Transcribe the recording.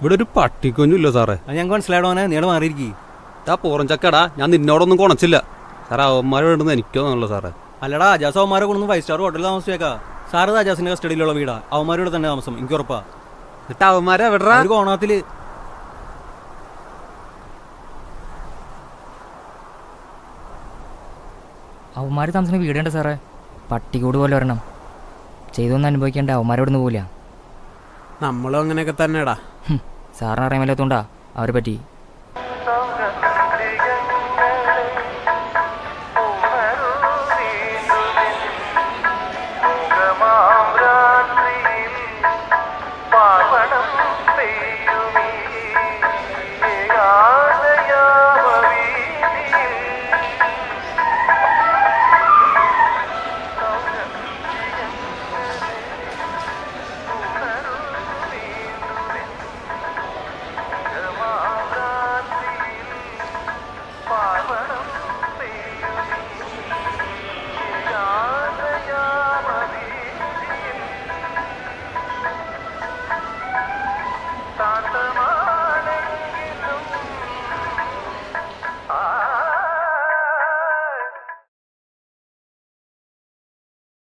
ഇവിടെ ഒരു പട്ടിക്കൊന്നുമില്ല സാറേ. അത് ഞങ്ങൾക്ക് മനസ്സിലായോനെ നീടെ മാറിയിരിക്കും. ആ പോറം ചക്കടാ ഞാൻ നിന്നോടൊന്നും കുണച്ചില്ല. സാറേ അവന്മാരെ വേണ്ടെന്ന് എനിക്കോ തോന്നുന്നില്ല സാറേ. അല്ലടാ അജാസ് അവന്മാരെ കൊണ്ടൊന്ന് ഫൈവ് സ്റ്റാർ ഹോട്ടലിൽ താമസിച്ചേക്കാ. സാറ് അജാസിന്റെ കസ്റ്റഡിയിലുള്ള വീടാ. അവന്മാരോട് തന്നെ താമസം എനിക്ക് ഉറപ്പാ. എന്നിട്ട് അവന്മാരെ എവിടെടാ? ഒരു കോണത്തിൽ. അവന്മാർ താമസിക്കുന്ന വീടുണ്ട് സാറേ? പട്ടികൂട് പോലെ വരണം ചെയ്തൊന്നും അനുഭവിക്കേണ്ട അവന്മാരോട് നിന്ന് പോവില്ല. നമ്മളും അങ്ങനെയൊക്കെ തന്നെടാ. ഹും, സാറിന് അറിയാൻ മേലാത്തോണ്ടാ അവരെ പറ്റി.